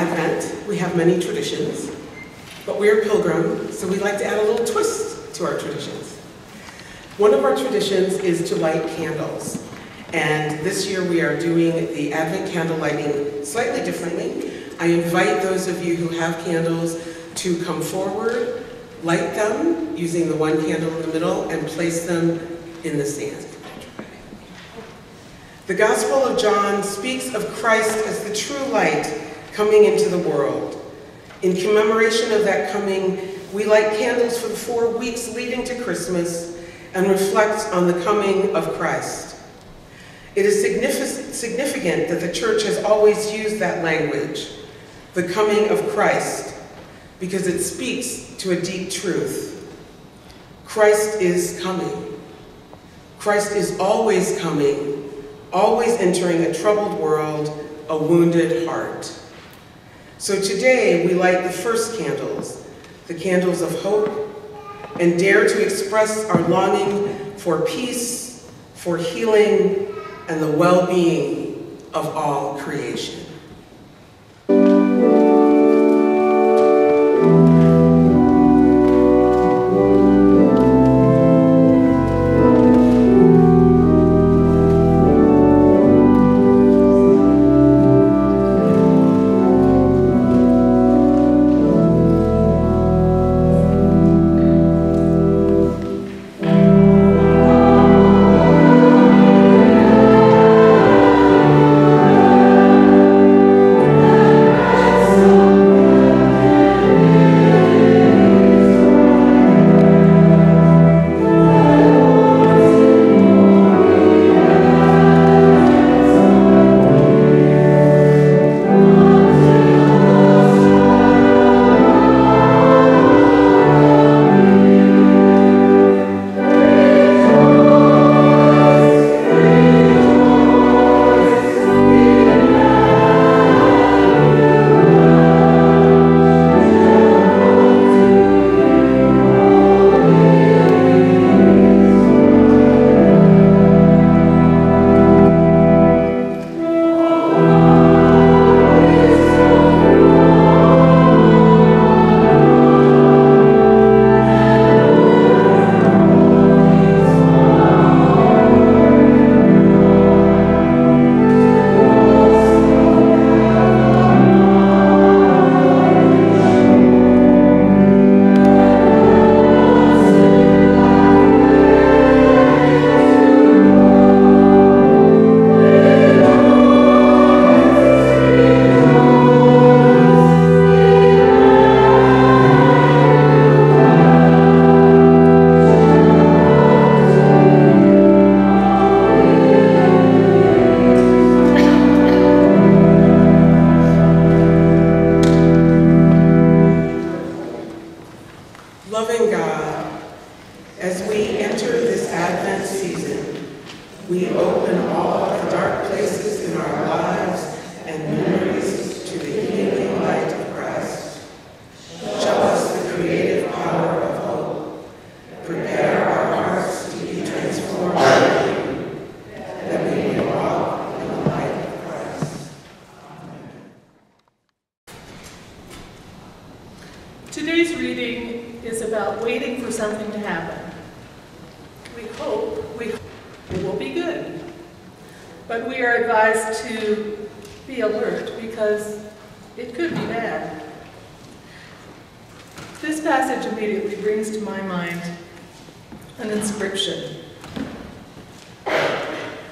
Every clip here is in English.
Advent, we have many traditions, but we're pilgrim, so we like to add a little twist to our traditions. One of our traditions is to light candles. And this year we are doing the Advent candle lighting slightly differently. I invite those of you who have candles to come forward, light them using the one candle in the middle, and place them in the sand. The Gospel of John speaks of Christ as the true light coming into the world. In commemoration of that coming, we light candles for the four weeks leading to Christmas and reflect on the coming of Christ. It is significant that the church has always used that language, the coming of Christ, because it speaks to a deep truth. Christ is coming. Christ is always coming, always entering a troubled world, a wounded heart. So today we light the first candles, the candles of hope, and dare to express our longing for peace, for healing, and the well-being of all creation. Loving God, as we enter this Advent season, we open all the dark places in our lives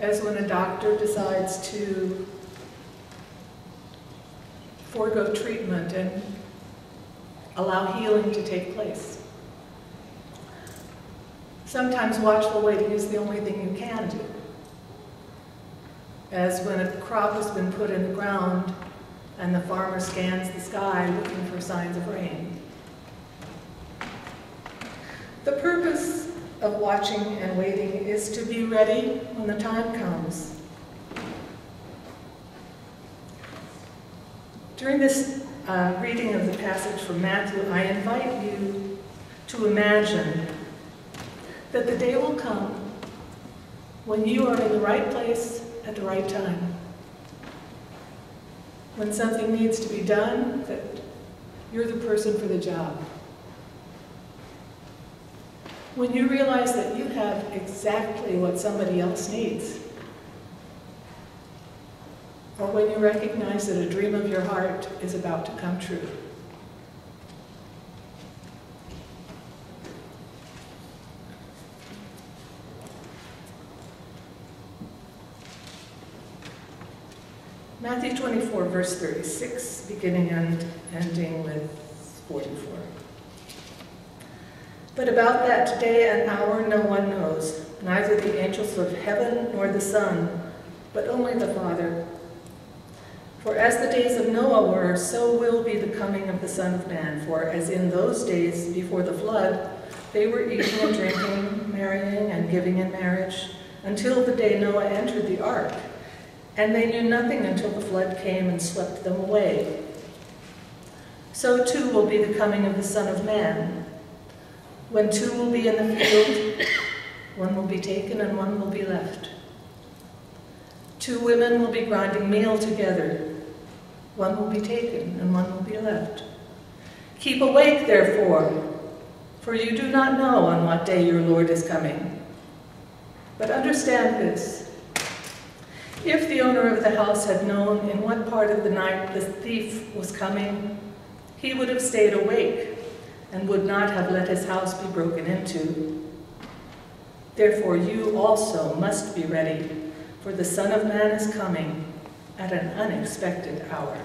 as when a doctor decides to forego treatment and allow healing to take place. Sometimes watchful waiting is the only thing you can do, as when a crop has been put in the ground and the farmer scans the sky looking for signs of rain. The purpose of watching and waiting is to be ready when the time comes. During this uh, reading of the passage from Matthew, I invite you to imagine that the day will come when you are in the right place at the right time. When something needs to be done, that you're the person for the job. When you realize that you have exactly what somebody else needs. Or when you recognize that a dream of your heart is about to come true. Matthew 24, verse 36, beginning and ending with 44. But about that day and hour no one knows, neither the angels of heaven nor the Son, but only the Father. For as the days of Noah were, so will be the coming of the Son of Man. For as in those days before the flood, they were eating and drinking, marrying and giving in marriage, until the day Noah entered the ark. And they knew nothing until the flood came and swept them away. So too will be the coming of the Son of Man. When two will be in the field, one will be taken and one will be left. Two women will be grinding meal together. One will be taken and one will be left. Keep awake, therefore, for you do not know on what day your Lord is coming. But understand this. If the owner of the house had known in what part of the night the thief was coming, he would have stayed awake and would not have let his house be broken into. Therefore you also must be ready, for the Son of Man is coming at an unexpected hour.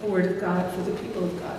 The word of God for the people of God.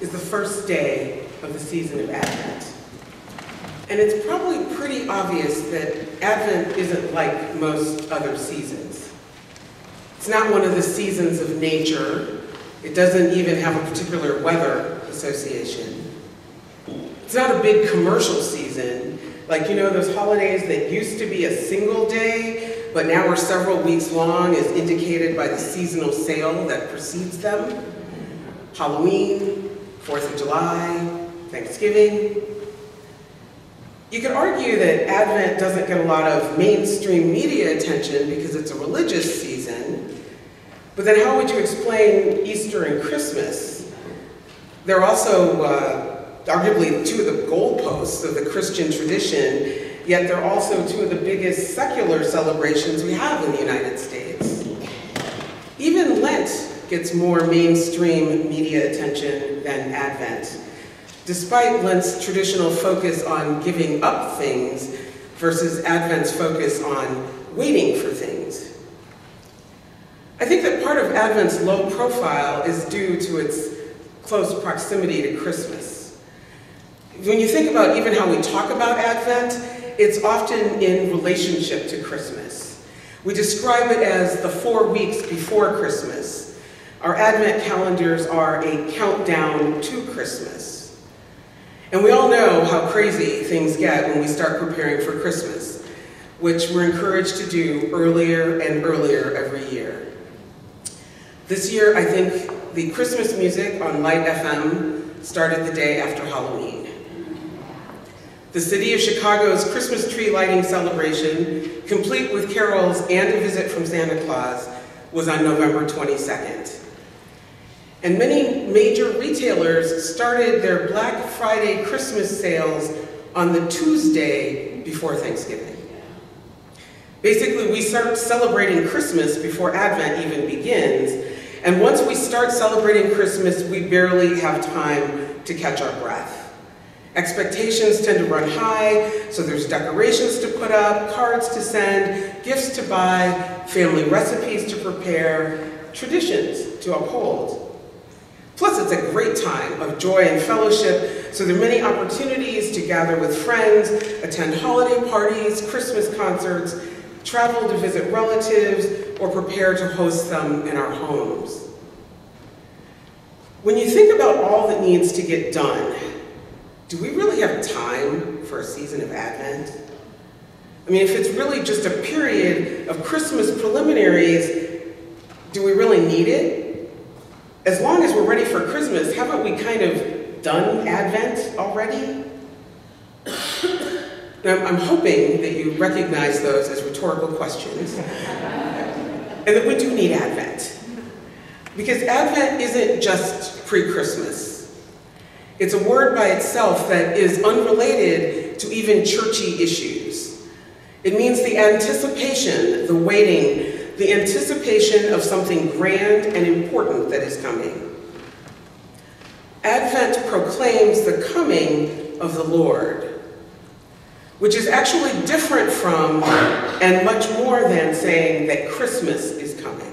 Is the first day of the season of Advent. And it's probably pretty obvious that Advent isn't like most other seasons. It's not one of the seasons of nature. It doesn't even have a particular weather association. It's not a big commercial season, like you know those holidays that used to be a single day but now are several weeks long as indicated by the seasonal sale that precedes them. Halloween, 4th of July, Thanksgiving. You could argue that Advent doesn't get a lot of mainstream media attention because it's a religious season, but then how would you explain Easter and Christmas? They're also uh, arguably two of the goalposts of the Christian tradition yet they're also two of the biggest secular celebrations we have in the United States. Even Lent gets more mainstream media attention than Advent, despite Lent's traditional focus on giving up things versus Advent's focus on waiting for things. I think that part of Advent's low profile is due to its close proximity to Christmas. When you think about even how we talk about Advent, it's often in relationship to Christmas. We describe it as the four weeks before Christmas. Our Advent calendars are a countdown to Christmas. And we all know how crazy things get when we start preparing for Christmas, which we're encouraged to do earlier and earlier every year. This year, I think the Christmas music on Lite FM started the day after Halloween. The City of Chicago's Christmas tree lighting celebration, complete with carols and a visit from Santa Claus, was on November 22nd. And many major retailers started their Black Friday Christmas sales on the Tuesday before Thanksgiving. Basically, we start celebrating Christmas before Advent even begins, and once we start celebrating Christmas, we barely have time to catch our breath. Expectations tend to run high, so there's decorations to put up, cards to send, gifts to buy, family recipes to prepare, traditions to uphold. Plus, it's a great time of joy and fellowship, so there are many opportunities to gather with friends, attend holiday parties, Christmas concerts, travel to visit relatives, or prepare to host them in our homes. When you think about all that needs to get done, do we really have time for a season of Advent? I mean, if it's really just a period of Christmas preliminaries, do we really need it? As long as we're ready for Christmas, haven't we kind of done Advent already? Now, I'm hoping that you recognize those as rhetorical questions, and that we do need Advent. Because Advent isn't just pre-Christmas. It's a word by itself that is unrelated to even churchy issues. It means the anticipation, the waiting, the anticipation of something grand and important that is coming. Advent proclaims the coming of the Lord, which is actually different from and much more than saying that Christmas is coming.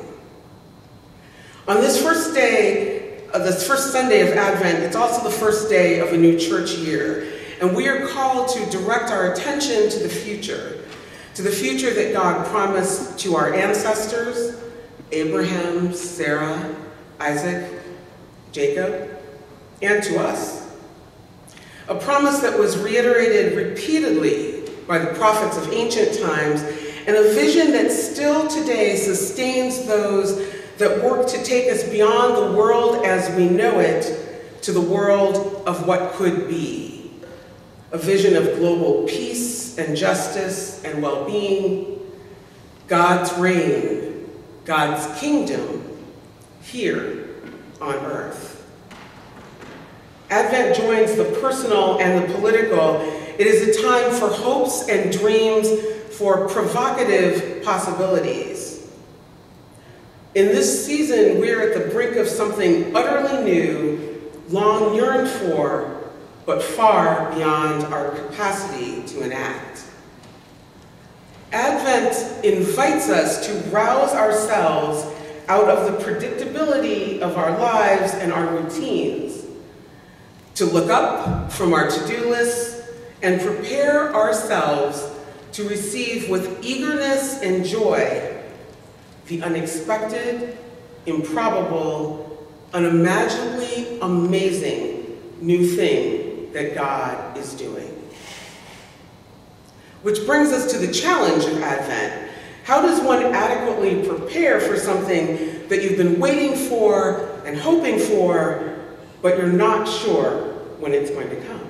On this first day, uh, this first Sunday of Advent, it's also the first day of a new church year. And we are called to direct our attention to the future, to the future that God promised to our ancestors, Abraham, Sarah, Isaac, Jacob, and to us. A promise that was reiterated repeatedly by the prophets of ancient times, and a vision that still today sustains those that work to take us beyond the world as we know it to the world of what could be. A vision of global peace and justice and well-being, God's reign, God's kingdom here on earth. Advent joins the personal and the political. It is a time for hopes and dreams, for provocative possibilities. In this season, we're at the brink of something utterly new, long yearned for, but far beyond our capacity to enact. Advent invites us to rouse ourselves out of the predictability of our lives and our routines, to look up from our to-do lists and prepare ourselves to receive with eagerness and joy the unexpected, improbable, unimaginably amazing new thing that God is doing. Which brings us to the challenge of Advent. How does one adequately prepare for something that you've been waiting for and hoping for, but you're not sure when it's going to come?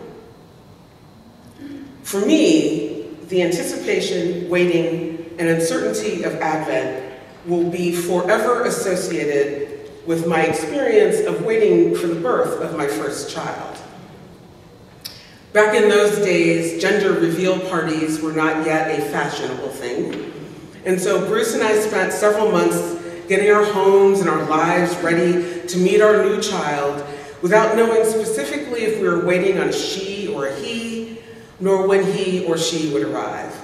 For me, the anticipation, waiting, and uncertainty of Advent will be forever associated with my experience of waiting for the birth of my first child. Back in those days, gender reveal parties were not yet a fashionable thing. And so Bruce and I spent several months getting our homes and our lives ready to meet our new child without knowing specifically if we were waiting on a she or a he, nor when he or she would arrive.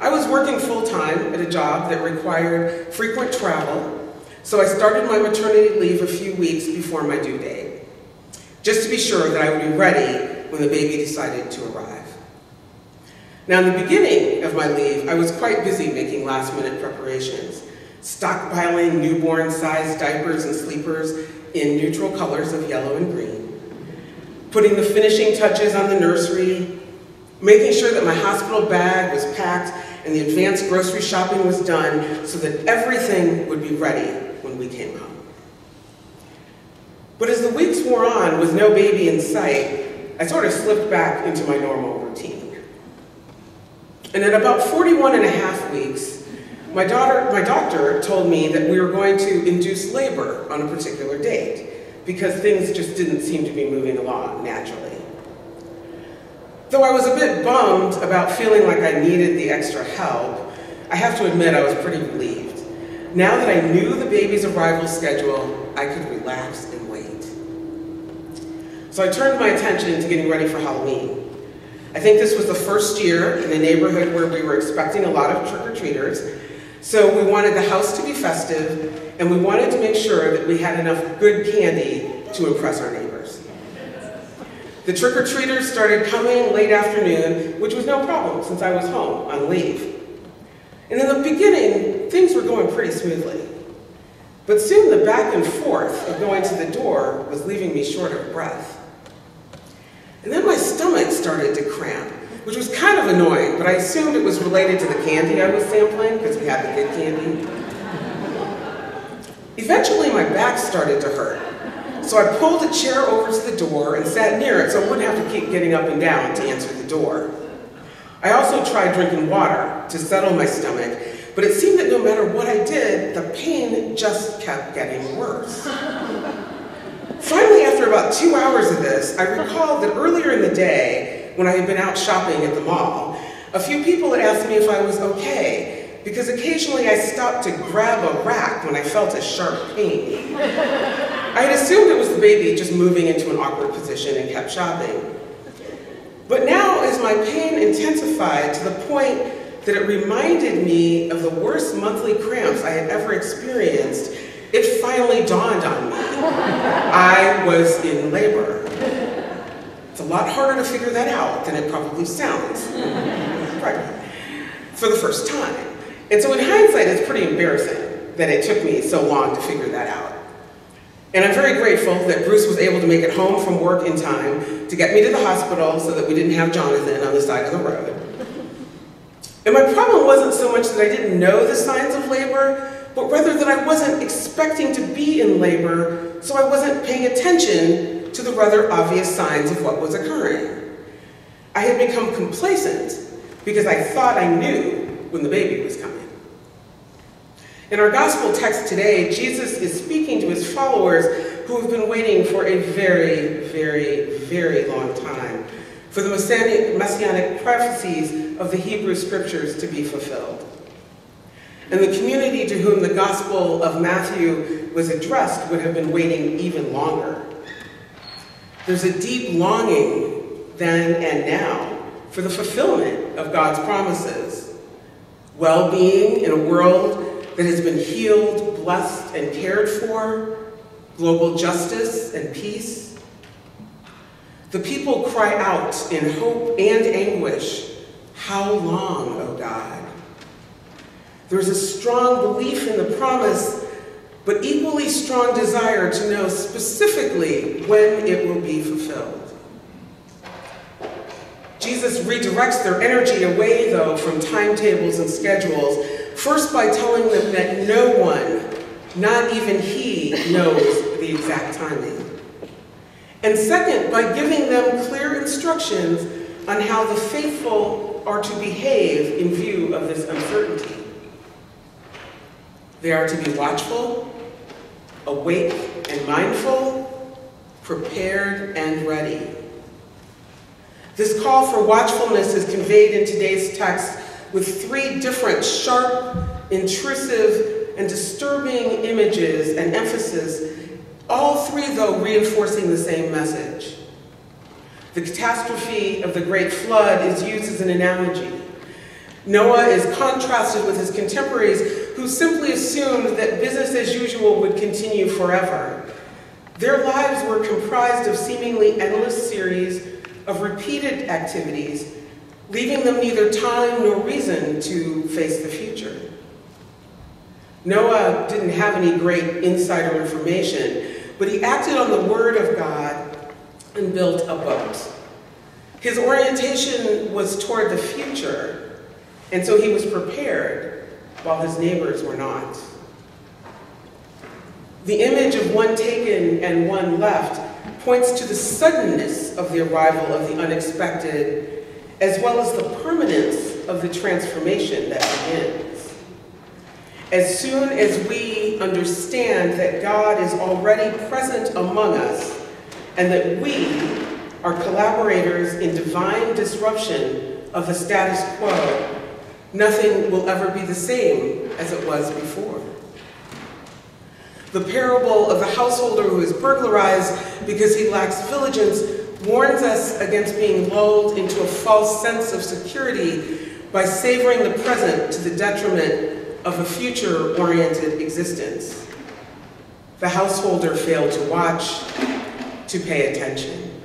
I was working full-time at a job that required frequent travel, so I started my maternity leave a few weeks before my due date, just to be sure that I would be ready when the baby decided to arrive. Now, in the beginning of my leave, I was quite busy making last-minute preparations, stockpiling newborn-sized diapers and sleepers in neutral colors of yellow and green, putting the finishing touches on the nursery, making sure that my hospital bag was packed and the advanced grocery shopping was done so that everything would be ready when we came home. But as the weeks wore on with no baby in sight, I sort of slipped back into my normal routine. And at about 41 and a half weeks, my, daughter, my doctor told me that we were going to induce labor on a particular date because things just didn't seem to be moving along naturally. Though I was a bit bummed about feeling like I needed the extra help, I have to admit I was pretty relieved. Now that I knew the baby's arrival schedule, I could relax. So I turned my attention to getting ready for Halloween. I think this was the first year in a neighborhood where we were expecting a lot of trick-or-treaters, so we wanted the house to be festive, and we wanted to make sure that we had enough good candy to impress our neighbors. The trick-or-treaters started coming late afternoon, which was no problem since I was home on leave. And in the beginning, things were going pretty smoothly. But soon the back and forth of going to the door was leaving me short of breath. And then my stomach started to cramp, which was kind of annoying, but I assumed it was related to the candy I was sampling, because we had the good candy. Eventually my back started to hurt, so I pulled a chair over to the door and sat near it so I wouldn't have to keep getting up and down to answer the door. I also tried drinking water to settle my stomach, but it seemed that no matter what I did, the pain just kept getting worse. Finally, after about two hours of this, I recalled that earlier in the day, when I had been out shopping at the mall, a few people had asked me if I was okay, because occasionally I stopped to grab a rack when I felt a sharp pain. I had assumed it was the baby just moving into an awkward position and kept shopping. But now, as my pain intensified to the point that it reminded me of the worst monthly cramps I had ever experienced, it finally dawned on me. I was in labor. It's a lot harder to figure that out than it probably sounds. Right. For the first time. And so in hindsight, it's pretty embarrassing that it took me so long to figure that out. And I'm very grateful that Bruce was able to make it home from work in time to get me to the hospital so that we didn't have Jonathan on the side of the road. And my problem wasn't so much that I didn't know the signs of labor, but rather that I wasn't expecting to be in labor, so I wasn't paying attention to the rather obvious signs of what was occurring. I had become complacent because I thought I knew when the baby was coming. In our gospel text today, Jesus is speaking to his followers who have been waiting for a very, very, very long time for the messianic prophecies of the Hebrew scriptures to be fulfilled. And the community to whom the gospel of Matthew was addressed would have been waiting even longer. There's a deep longing then and now for the fulfillment of God's promises. Well-being in a world that has been healed, blessed, and cared for, global justice and peace. The people cry out in hope and anguish, How long, O God? There's a strong belief in the promise, but equally strong desire to know specifically when it will be fulfilled. Jesus redirects their energy away, though, from timetables and schedules, first by telling them that no one, not even he, knows the exact timing. And second, by giving them clear instructions on how the faithful are to behave in view of this uncertainty. They are to be watchful, awake and mindful, prepared and ready. This call for watchfulness is conveyed in today's text with three different sharp, intrusive, and disturbing images and emphasis, all three, though, reinforcing the same message. The catastrophe of the Great Flood is used as an analogy. Noah is contrasted with his contemporaries who simply assumed that business as usual would continue forever. Their lives were comprised of seemingly endless series of repeated activities, leaving them neither time nor reason to face the future. Noah didn't have any great insider information, but he acted on the word of God and built a boat. His orientation was toward the future, and so he was prepared while his neighbors were not. The image of one taken and one left points to the suddenness of the arrival of the unexpected, as well as the permanence of the transformation that begins. As soon as we understand that God is already present among us and that we are collaborators in divine disruption of the status quo, nothing will ever be the same as it was before. The parable of the householder who is burglarized because he lacks vigilance warns us against being lulled into a false sense of security by savoring the present to the detriment of a future-oriented existence. The householder failed to watch, to pay attention.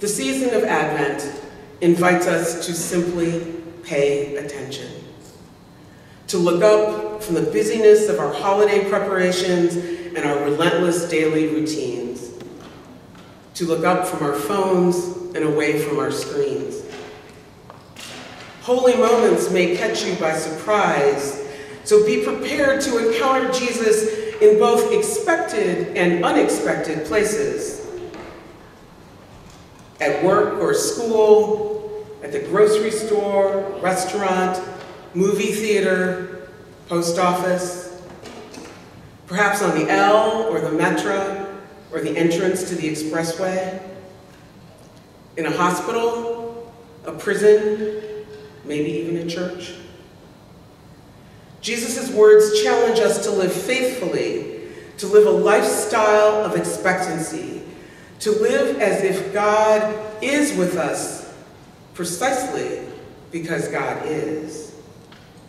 The season of Advent invites us to simply pay attention to look up from the busyness of our holiday preparations and our relentless daily routines, to look up from our phones and away from our screens. Holy moments may catch you by surprise, so be prepared to encounter Jesus in both expected and unexpected places. At work or school, at the grocery store, restaurant, movie theater, post office, perhaps on the L or the Metra or the entrance to the expressway, in a hospital, a prison, maybe even a church. Jesus' words challenge us to live faithfully, to live a lifestyle of expectancy, to live as if God is with us precisely because God is.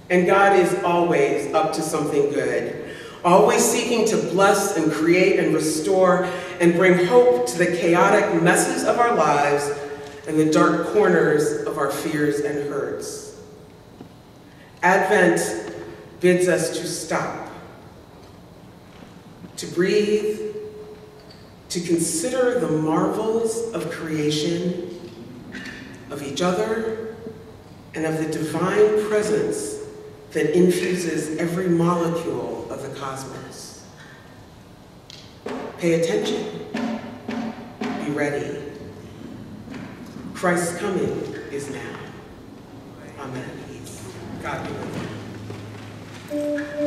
And God is always up to something good, always seeking to bless and create and restore and bring hope to the chaotic messes of our lives and the dark corners of our fears and hurts. Advent bids us to stop, to breathe, to consider the marvels of creation, of each other, and of the divine presence that infuses every molecule of the cosmos. Pay attention. Be ready. Christ's coming is now. Amen. God be with you.